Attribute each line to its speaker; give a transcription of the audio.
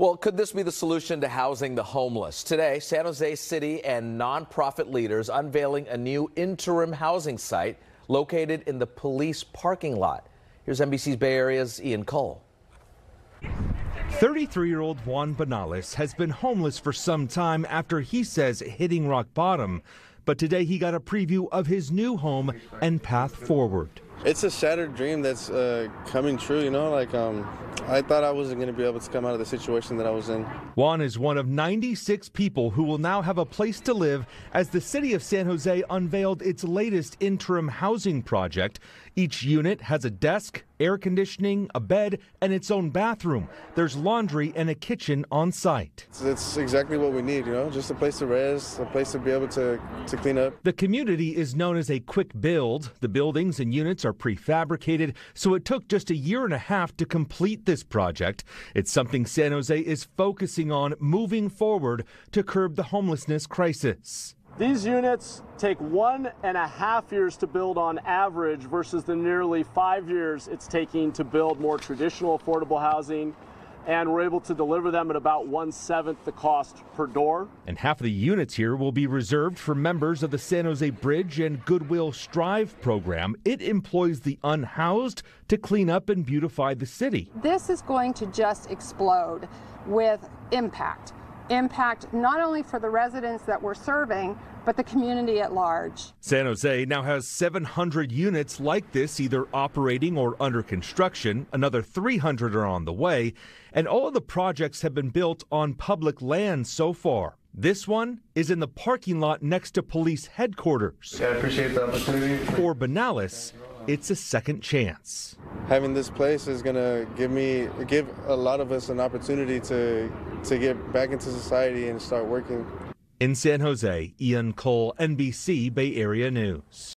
Speaker 1: Well, could this be the solution to housing the homeless? Today, San Jose City and nonprofit leaders unveiling a new interim housing site located in the police parking lot. Here's NBC's Bay Area's Ian Cull.
Speaker 2: 33 year old Juan Banales has been homeless for some time after he says hitting rock bottom. But today he got a preview of his new home and path forward.
Speaker 3: It's a shattered dream that's uh, coming true, you know? Like, um, I thought I wasn't going to be able to come out of the situation that I was in.
Speaker 2: Juan is one of 96 people who will now have a place to live as the city of San Jose unveiled its latest interim housing project. Each unit has a desk, air conditioning, a bed, and its own bathroom. There's laundry and a kitchen on site.
Speaker 3: It's, exactly what we need, you know, just a place to rest, a place to be able to, to clean up.
Speaker 2: The community is known as a quick build. The buildings and units are prefabricated, so it took just a year and a half to complete this project. It's something San Jose is focusing on moving forward to curb the homelessness crisis.
Speaker 4: These units take one and a half years to build on average versus the nearly five years it's taking to build more traditional affordable housing and we're able to deliver them at about one seventh the cost per door.
Speaker 2: And half of the units here will be reserved for members of the San Jose Bridge and Goodwill Strive program. It employs the unhoused to clean up and beautify the city.
Speaker 5: This is going to just explode with impact impact not only for the residents that we're serving, but the community at large.
Speaker 2: San Jose now has 700 units like this either operating or under construction. Another 300 are on the way, and all of the projects have been built on public land so far. This one is in the parking lot next to police headquarters.
Speaker 3: Yeah, I appreciate the opportunity.
Speaker 2: For Banales, it's a second chance.
Speaker 3: Having this place is going to give me give a lot of us an opportunity to to get back into society and start working.
Speaker 2: In San Jose, Ian Cull, NBC Bay Area News.